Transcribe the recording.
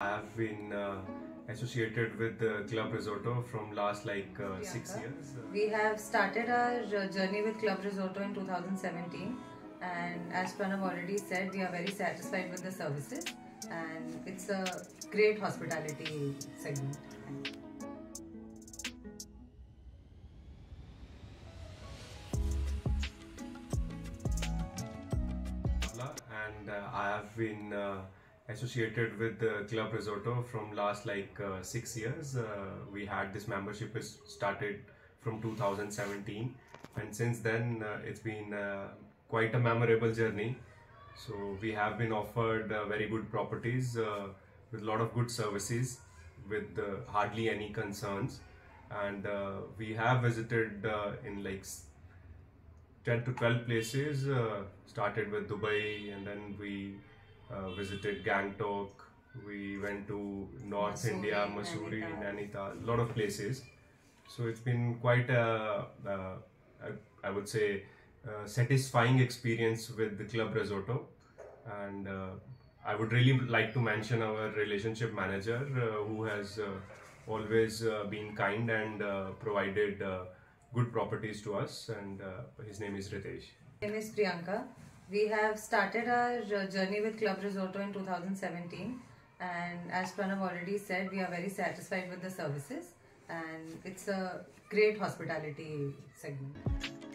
I've been uh, associated with the Club Resorto from last like uh, six years. We have started our uh, journey with Club Resorto in 2017, and as Pranav already said, we are very satisfied with the services, and it's a great hospitality segment. And uh, I have been uh, associated with the Club Resorto from last like uh, six years. Uh, we had this membership is started from 2017, and since then uh, it's been uh, quite a memorable journey. So we have been offered uh, very good properties uh, with a lot of good services, with hardly any concerns, and we have visited in like 10 to 12 places. Started with Dubai and then we uh, visited Gangtok. We went to North India, Mussoorie, Nainital. A lot of places. So it's been quite a, uh, I, I would say, satisfying experience with the Club Resorto. And uh, I would really like to mention our relationship manager uh, who has uh, always uh, been kind and uh, provided uh, good properties to us. And uh, his name is Ritesh. My name is Priyanka. We have started our uh, journey with Club Resorto in 2017, and as Pranav already said, we are very satisfied with the services, and it's a great hospitality segment.